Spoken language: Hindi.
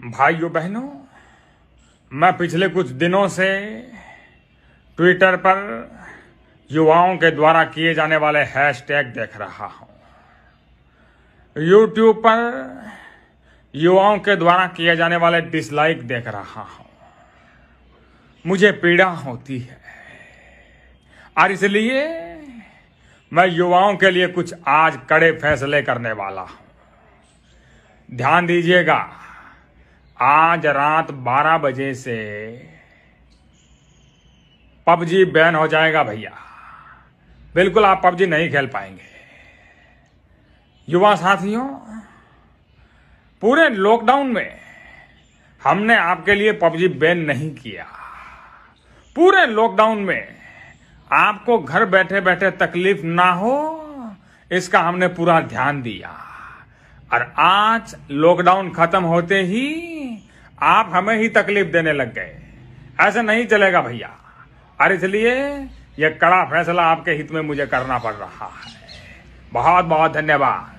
भाइयों बहनों, मैं पिछले कुछ दिनों से ट्विटर पर युवाओं के द्वारा किए जाने वाले हैशटैग देख रहा हूँ। यूट्यूब पर युवाओं के द्वारा किए जाने वाले डिसलाइक देख रहा हूँ। मुझे पीड़ा होती है, और इसलिए मैं युवाओं के लिए कुछ आज कड़े फैसले करने वाला हूँ। ध्यान दीजिएगा आज रात 12 बजे से पबजी बैन हो जाएगा भैया। बिल्कुल आप पबजी नहीं खेल पाएँगे। युवा साथियों, पूरे लॉकडाउन में हमने आपके लिए पबजी बैन नहीं किया। पूरे लॉकडाउन में आपको घर बैठे बैठे तकलीफ़ ना हो, इसका हमने पूरा ध्यान दिया। और आज लॉकडाउन खत्म होते ही आप हमें ही तकलीफ़ देने लग गए। ऐसा नहीं चलेगा भैया। और इसलिए यह कड़ा फैसला आपके हित में मुझे करना पड़ रहा है। बहुत बहुत धन्यवाद।